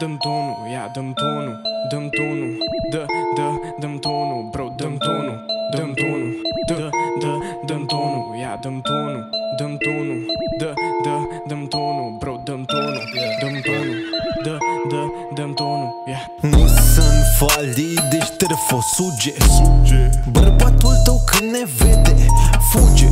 dăm tonul, ia dăm tonul, dăm tonul. Dă, dă, dăm tonul, bro, dăm tonul, dăm tonul. Dă, dă, dăm tonul, ia dăm tonul, dăm tonul. Dă, dă, dăm tonul, bro, dăm tonul, dăm tonul. Dă, dă, dăm tonul, ia. Nu sunt valid, deci telefon suge. Bărbatul tău când ne vede, fuge.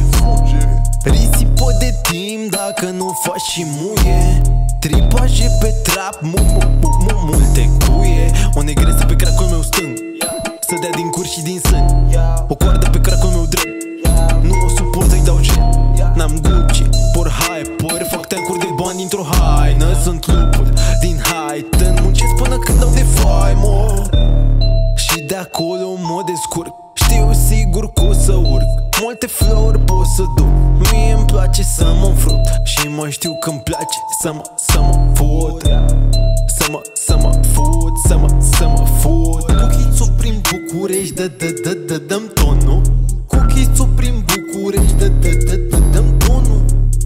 Risipă de timp dacă nu faci și muie Tripaje pe trap, mu, mu, mu, mu, multe cuie. O negresă pe cracul meu stâng Să dea din cur și din sân. O coardă pe cracul meu drept Nu o suport să-i dau gen. N-am Gucci, por hyper Fac teancuri de bani dintr-o haină. Sunt lupul din Haiten Muncesc până când dau de faimă Și de acolo mă descurc. Știu sigur că o să urc. Multe flori pot să duc. Mie îmi place să mă frut Și mai știu că îmi place să mă, să mă fut Să mă, să mă fut, să mă, să mă fut Cuchițul prin București, dă, dă, dă, dă, dăm tonul Cuchițul prin București, dă, dă, dă, dă, dăm tonul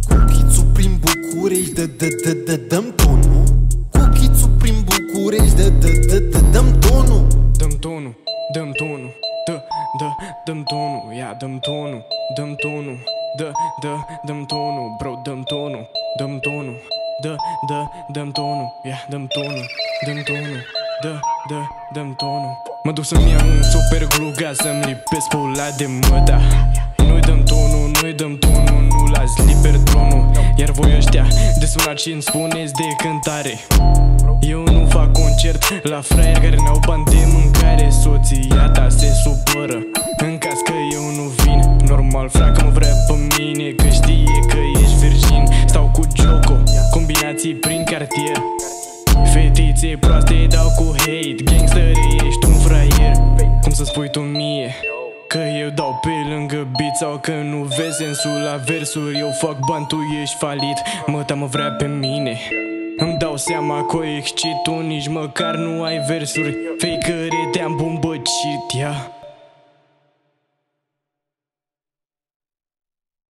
Cuchițul prin București, dă, dă, dă, dă, dăm tonul Cuchițul prin București, dă, dă, dă, dă, dăm tonul Dăm tonul, dăm tonul, dă, dă, dăm tonul, ia dăm tonul, dăm tonul, dă, dă, dăm tonul, bro, dăm tonul, dăm tonul, dă, dă, dăm tonul, ia dăm tonul, dăm tonul, dă, dă, dăm tonul. Mă duc să-mi iau un super glue ca să-mi lipesc pula de măta Nu-i dăm tonul, nu-i dăm tonul, nu las liber tronul. Iar voi ăștia de sunat și îmi spuneți de cântare. Eu nu fac concert la fraieri care n-au bani Fetițe proaste dau cu hate. Gangster ești un fraier. Cum să spui tu mie? Că eu dau pe lângă beat Sau că nu vezi sensul la versuri. Eu fac bani, tu ești falit. Mă mă vrea pe mine. Îmi dau seama că o excit tu nici măcar nu ai versuri. Fake te-am bumbăcit, ia. yeah.